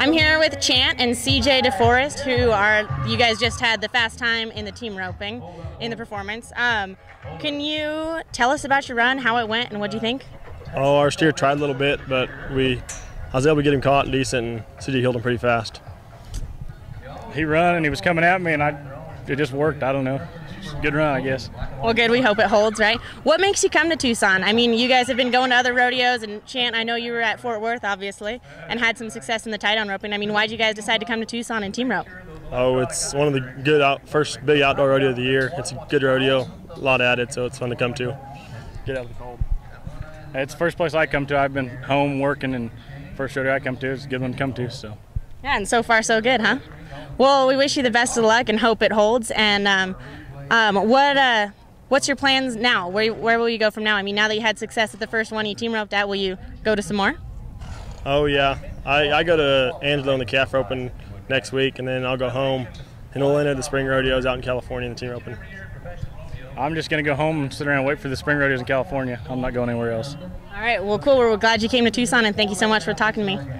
I'm here with Chant and CJ DeForest, who are you guys just had the fast time in the team roping in the performance. Um, can you tell us about your run, how it went, and what do you think? Oh, our steer tried a little bit, but we I was able to get him caught decent, and CJ heeled him pretty fast. He run and he was coming at me, and I it just worked. I don't know. Good run, I guess. Well, good. We hope it holds, right? What makes you come to Tucson? I mean, you guys have been going to other rodeos, and Chant, I know you were at Fort Worth, obviously, and had some success in the tie down roping. I mean, why did you guys decide to come to Tucson and team rope? Oh, it's one of the good out, first big outdoor rodeo of the year. It's a good rodeo, a lot added, so it's fun to come to. Get out of the cold. It's the first place I come to. I've been home working, and first rodeo I come to is a good one to come to. So. Yeah, and so far so good, huh? Well, we wish you the best of luck and hope it holds. And um, um, what uh, what's your plans now? Where where will you go from now? I mean, now that you had success at the first one you team roped at, will you go to some more? Oh yeah, I, I go to Angelo in the calf roping next week, and then I'll go home, and we'll enter the spring rodeos out in California in the team roping. I'm just gonna go home and sit around and wait for the spring rodeos in California. I'm not going anywhere else. All right. Well, cool. We're glad you came to Tucson, and thank you so much for talking to me. Thank you.